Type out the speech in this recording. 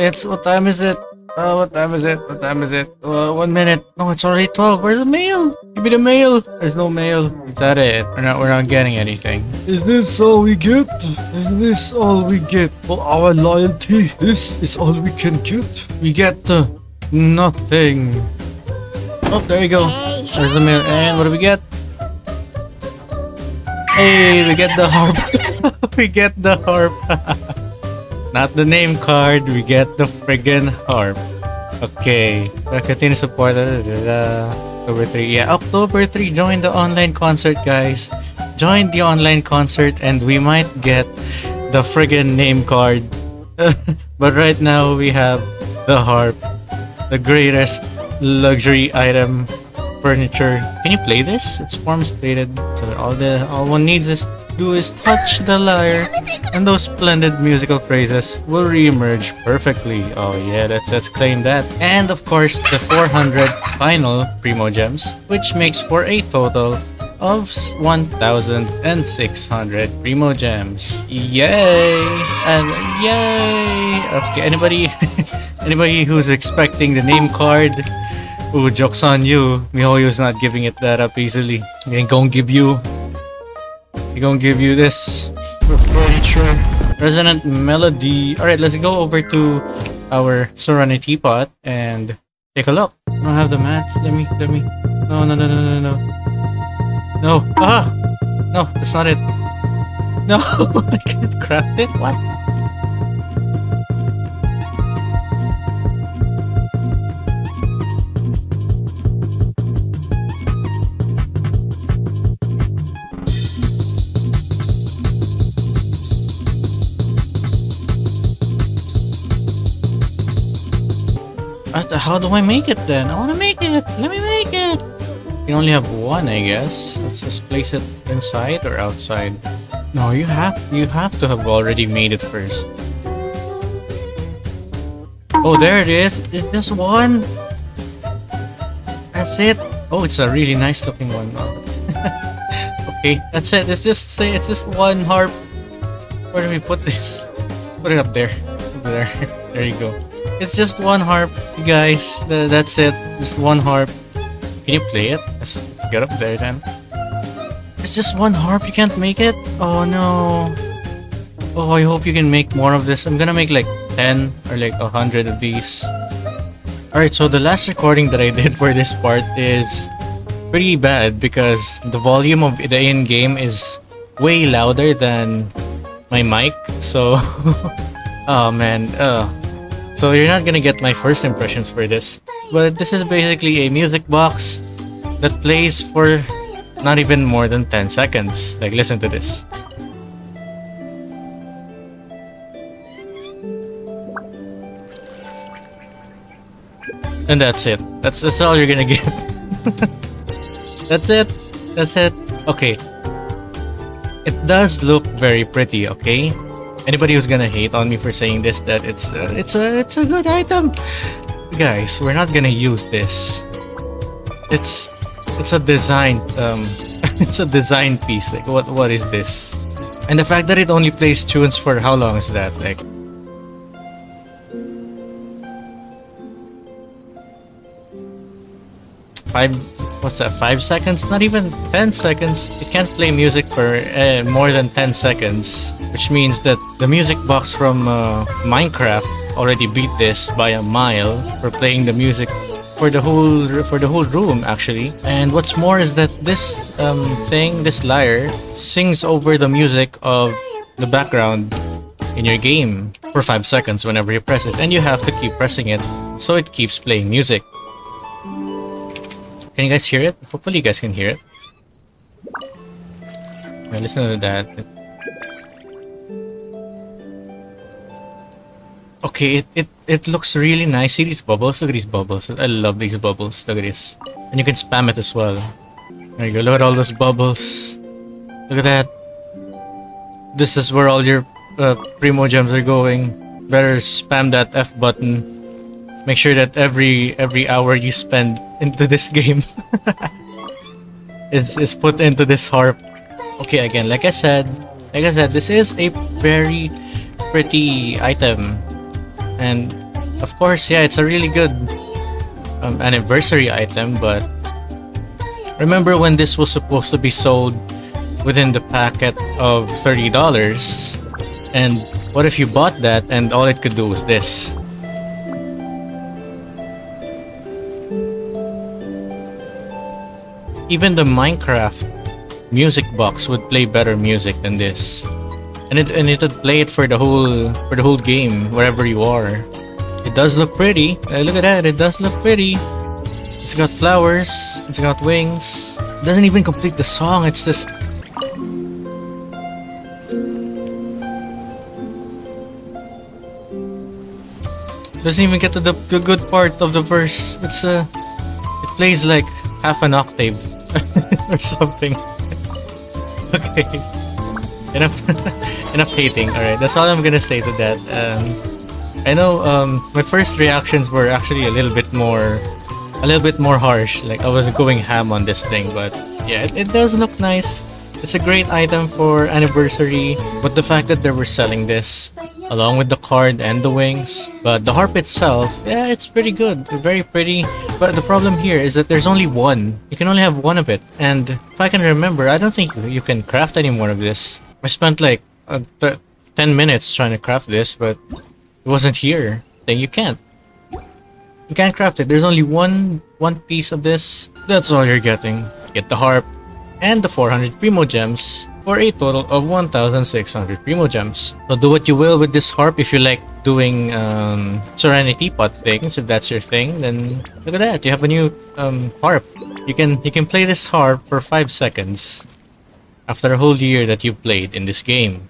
It's what time is it? Uh, what time is it? What time is it? Uh, one minute. No, it's already twelve. Where's the mail? Give me the mail. There's no mail. Is that it? We're not. We're not getting anything. Is this all we get? Is this all we get for our loyalty? This is all we can get. We get uh, nothing. Oh, there you go. There's the mail. And what do we get? Hey, we get the harp. we get the harp. Not the name card, we get the friggin' harp. Okay. Uh, Continue support. October 3. Yeah, October 3. Join the online concert, guys. Join the online concert and we might get the friggin' name card. but right now we have the harp. The greatest luxury item furniture. Can you play this? It's forms plated. So all the all one needs is do is touch the lyre, and those splendid musical phrases will reemerge perfectly. Oh yeah, let's let's claim that. And of course the 400 final Primogems, which makes for a total of 1,600 Primogems. Yay! And yay! Okay, anybody anybody who's expecting the name card Ooh, joke's on you. MiHoYo's not giving it that up easily. He ain't gonna give you... He gonna give you this furniture. Resonant Melody. Alright, let's go over to our Serenitea Pot and take a look. I don't have the mats. Let me, let me... No, no, no, no, no, no. No. Ah! No, that's not it. No, I can't craft it. What? How do I make it then? I wanna make it! Let me make it! You only have one, I guess. Let's just place it inside or outside. No, you have you have to have already made it first. Oh, there it is. Is this one? That's it. Oh, it's a really nice looking one. okay, that's it. It's just say it's just one harp. Where do we put this? Put it up there. Over there. There you go. It's just one harp, you guys. Th- That's it. Just one harp. Can you play it? Let's, let's get up there then. It's just one harp. You can't make it? Oh no. Oh, I hope you can make more of this. I'm gonna make like 10 or like 100 of these. Alright, so the last recording that I did for this part is pretty bad because the volume of the in-game is way louder than my mic. So, oh man, uh, so you're not gonna get my first impressions for this. But this is basically a music box that plays for not even more than 10 seconds. Like, listen to this. And that's it. That's that's all you're gonna get. that's it. That's it. Okay. It does look very pretty, okay? Anybody who's gonna hate on me for saying this that it's uh, it's a it's a good item. Guys, we're not gonna use this. It's it's a design um it's a design piece. Like what what is this? And the fact that it only plays tunes for how long is that? Like five what's that five seconds? Not even 10 seconds. It can't play music for uh, more than 10 seconds which means that the music box from uh, minecraft already beat this by a mile for playing the music for the whole for the whole room actually. And what's more is that this um, thing this lyre sings over the music of the background in your game for 5 seconds whenever you press it. And you have to keep pressing it so it keeps playing music can you guys hear it? Hopefully you guys can hear it. Now listen to that. Okay, it, it, it looks really nice. See these bubbles? Look at these bubbles. I love these bubbles. Look at this. And you can spam it as well. There you go. Look at all those bubbles. Look at that. This is where all your uh, Primogems are going. Better spam that F button make sure that every every hour you spend into this game. Is is put into this harp. Okay again like i said like i said this is a very pretty item. And of course, yeah, it's a really good um, anniversary item, but remember when this was supposed to be sold within the packet of $30 and what if you bought that and all it could do was this? Even the Minecraft music box would play better music than this. And it and it would play it for the whole for the whole game wherever you are. It does look pretty. Uh, look at that, it does look pretty. It's got flowers, it's got wings. It doesn't even complete the song, it's just doesn't even get to the, the good part of the verse. It's a, uh, it plays like half an octave or something. okay, enough, enough hating. All right, that's all I'm gonna say to that. Um, I know um, my first reactions were actually a little bit more, a little bit more harsh. Like I was going ham on this thing, but yeah, it, it does look nice. It's a great item for anniversary, but the fact that they were selling this along with the card and the wings. But the harp itself, yeah, it's pretty good. Very pretty. But the problem here is that there's only one. You can only have one of it. And if I can remember, I don't think you can craft any more of this. I spent like uh, 10 minutes trying to craft this, but it wasn't here. Then you can't. You can't craft it. There's only one one piece of this. That's all you're getting. Get the harp and the 400 Primogems for a total of 1,600 Primogems. So do what you will with this harp if you like doing um, Serenitea Pot things, if that's your thing, then look at that, you have a new um, harp. You can you can play this harp for 5 seconds after a whole year that you played in this game.